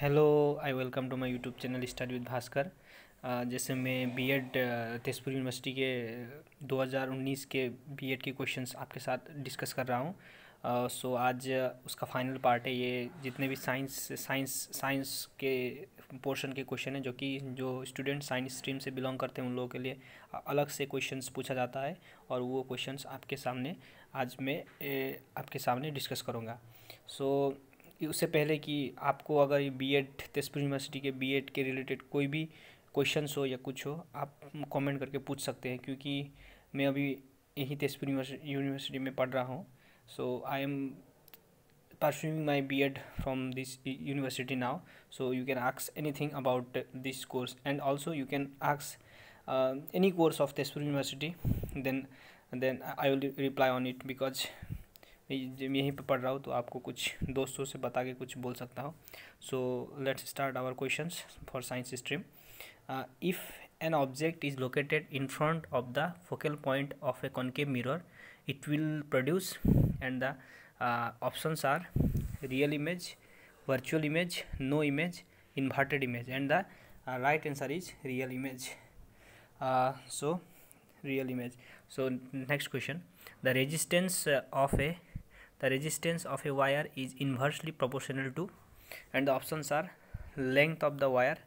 Hello I welcome to my YouTube channel study with Bhaskar जैसे मैं BEd Tezpur university के 2019 के बीएड के क्वेश्चंस आपके साथ डिस्कस कर रहा हूँ। सो आज उसका फाइनल पार्ट है ये। जितने भी साइंस साइंस साइंस के पोर्शन के क्वेश्चन हैं, जो कि जो स्टूडेंट साइंस स्ट्रीम से बिलोंग करते हैं, उन लोगों के लिए अलग से क्वेश्चंस पूछा जाता है और वो क्वेश्चंस आपके सामने, आज मैं आपके सामने डिस्कस करूँगा। सो उससे पहले कि आपको अगर बी एड तेजपुर यूनिवर्सिटी के बी एड के रिलेटेड कोई भी क्वेश्चन हो या कुछ हो, आप कमेंट करके पूछ सकते हैं, क्योंकि मैं अभी यहीं तेजपुर यूनिवर्सिटी में पढ़ रहा हूँ। सो I am परस्यूमिंग my B Ed from this university now so you can आक्स any thing about this course and also you can आक्स any course of Tezpur university then then I will reply on it because जब यहीं पर पढ़ रहा हूँ तो आपको कुछ दोस्तों से बता के कुछ बोल सकता हूँ। So let's start our question for science stream if an object is located in front of the focal point of a concave mirror it will produce and the options are real image virtual image no image inverted image and the right answer is real image so real image so next question the resistance of a the resistance of a wire is inversely proportional to and the options are length of the wire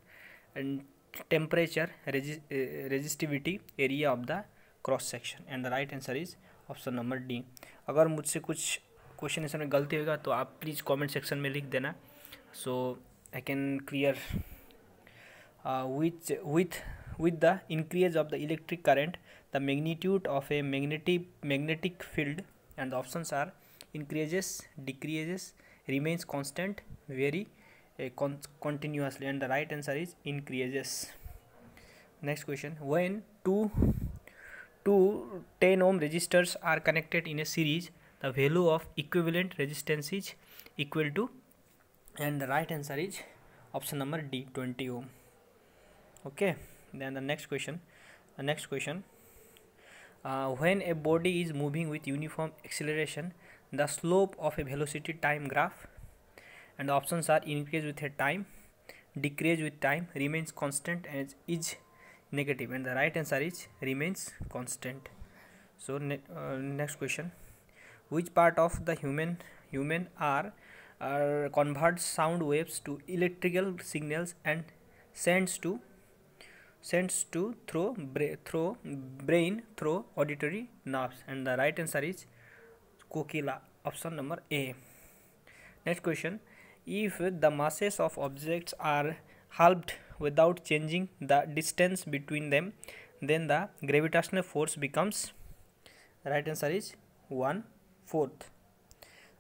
and temperature resi- uh, resistivity area of the cross section and the right answer is option number d अगर मुझसे कुछ question इसमें गलती होगा तो आप please comment section में लिख देना so I can clear uh, with with with the increase of the electric current the magnitude of a magnetic magnetic field and the options are increases decreases remains constant vary uh, con- continuously and the right answer is increases. Next question. When two two 10 ohm resistors are connected in a series the value of equivalent resistance is equal to and the right answer is option number d 20 ohm. Okay then the next question. The next question. Uh, when a body is moving with uniform acceleration the slope of a velocity time graph and the options are increase with a time decrease with time remains constant and is negative. And the right answer is remains constant. So ne- uh, next question. Which part of the human human are are converts sound waves to electrical signals and sends to sends to through bra- through brain through auditory nerves? And the right answer is cochlea option number a. Next question. If the masses of objects are halved without changing the distance between them then the gravitational force becomes? Right answer is 1 fourth.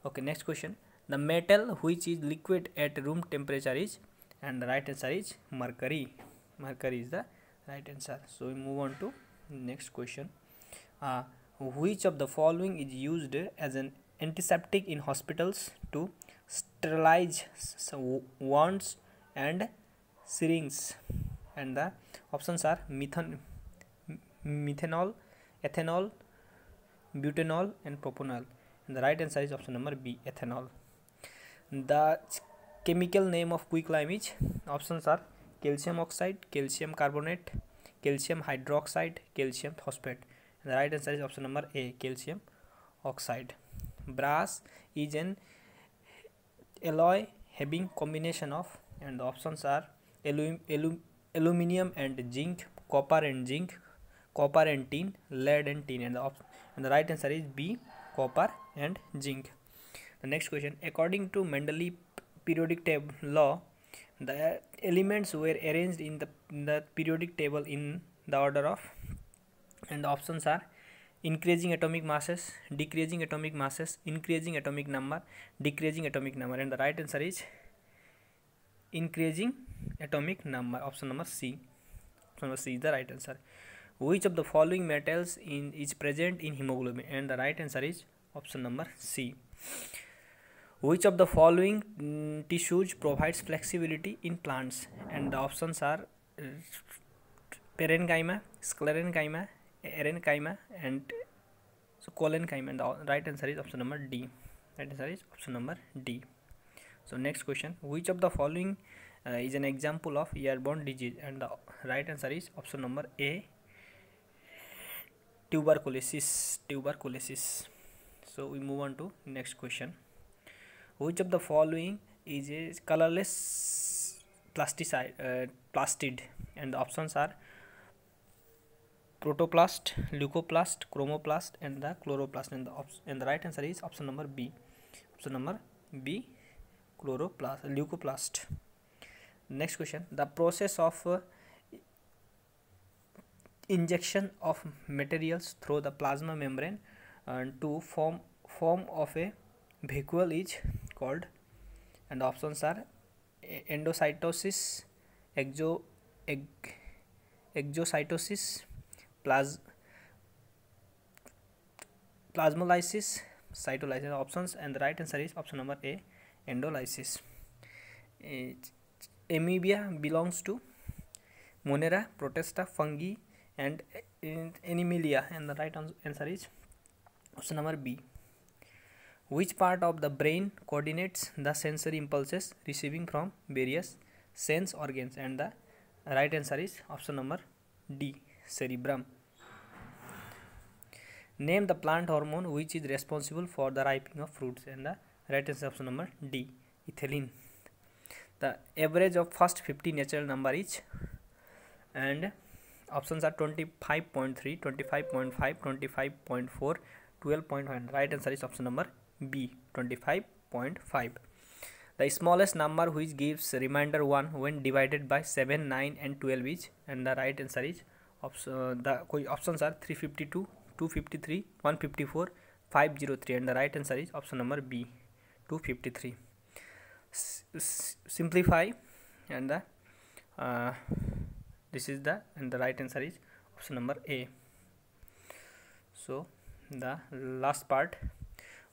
Okay next question. The metal which is liquid at room temperature is? And the right answer is mercury. Mercury is the right answer. So we move on to next question. Uh, which of the following is used as an antiseptic in hospitals to sterilize wounds and syringes? And the options are methan methanol ethanol butanol and propanol. And the right answer is option number b ethanol. The chemical name of quicklime is options are calcium oxide calcium carbonate calcium hydroxide calcium phosphate the right answer is option number a calcium oxide. Brass is an alloy having combination of and the options are alum, alum, aluminum and zinc copper and zinc copper and tin lead and tin and the, op- and the right answer is b copper and zinc. The next question according to mendeleev periodic table law the elements were arranged in the, in the periodic table in the order of and the options are increasing atomic masses decreasing atomic masses increasing atomic number decreasing atomic number. And the right answer is increasing atomic number. Option number c. Option number c is the right answer. Which of the following metals in is present in hemoglobin? And the right answer is option number c. Which of the following mm, tissues provides flexibility in plants? And the options are uh, parenchyma sclerenchyma aerenchyma and so collenchyma and right answer is option number D right answer is option number D so next question which of the following is an example of airborne disease and the right answer is option number A tuberculosis tuberculosis so we move on to next question which of the following is a colourless plasticide plastid and the option are protoplast leucoplast chromoplast and the chloroplast and and the right answer is option number B option number B chloroplast leucoplast next question the process of injection of materials through the plasma membrane to form form of a vehicle is called and option are endocytosis exo exocytosis plas plasmolysis cytolysis options and the right answer is option number a endolysis. Amoeba belongs to monera protista fungi and animalia and the right answer is option number b. Which part of the brain coordinates the sensory impulses receiving from various sense organs? And the right answer is option number d cerebrum. Name the plant hormone which is responsible for the ripening of fruits and the right answer option number d ethylene. The average of first 50 natural number is and options are 25.3 25.5 25.4 12.1 right answer is option number b 25.5 the smallest number which gives remainder 1 when divided by 7 9 and 12 is and the right answer is the options are 352 253 154 503 and the right answer is option number b 253 S simplify and the uh, this is the and the right answer is option number a. So the last part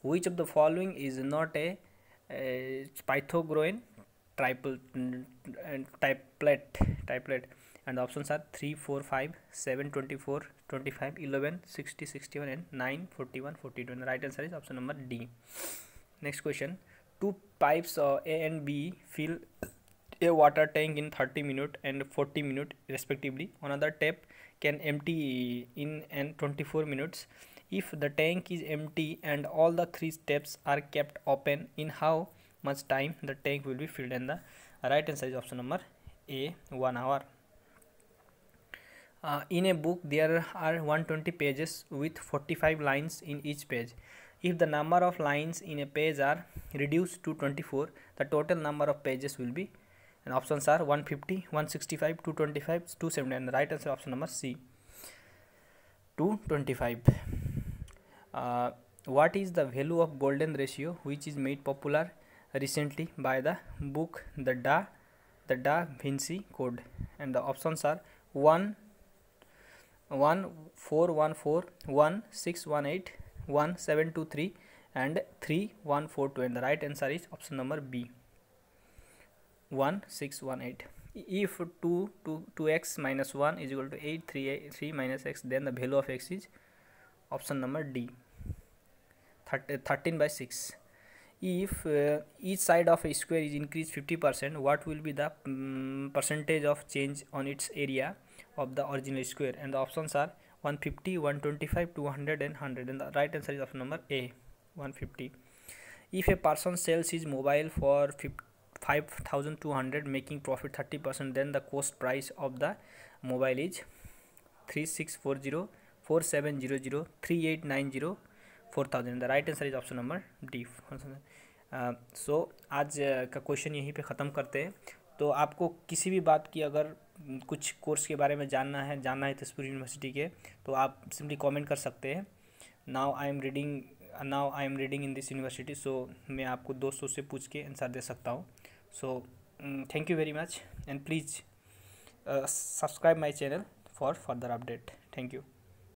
which of the following is not a, a pythagorean triple and triplet triplet and the options are 3 4 5 7 24 25 11 60 61 and 9 41 42 and the right answer is option number d. Next question. Two pipes uh, a and b fill a water tank in 30 minute and 40 minute respectively. Another tap can empty in and 24 minutes. If the tank is empty and all the three steps are kept open in how much time the tank will be filled? And the right answer is option number a 1 hour uh, in a book there are 120 pages with 45 lines in each page. If the number of lines in a page are reduced to 24 the total number of pages will be and options are 150 165 225 270 and the right answer option number c 225 uh, what is the value of golden ratio which is made popular recently by the book the da the da vinci code? And the options are 1 1 4 1 4 1 6 1 8 1 7 2 3 and 3 1 4 2 and the right answer is option number b. 1618 if 2 2 2x minus 1 is equal to 8 3 8, 3 minus x then the value of x is option number d. 13 by 6 if uh, each side of a square is increased 50 percent what will be the um, percentage of change on its area of the original square and the options are 150 125 200 and 100 and the right answer is option number a 150 if a person sells his mobile for 5200 making profit 30 percent then the cost price of the mobile is 3640 4700 3890 4000 the right answer is option number D uh, आज uh, का question यहीं पे ख़त्म करते हैं तो आपको किसी भी बात की अगर कुछ कोर्स के बारे में जानना है जानना है तेजपुर यूनिवर्सिटी के तो आप सिंपली कमेंट कर सकते हैं। Now I am reading now I am reading in this university so मैं आपको दोस्तों से पूछ के आंसर दे सकता हूँ। So thank you very much and please subscribe my channel for further update thank you.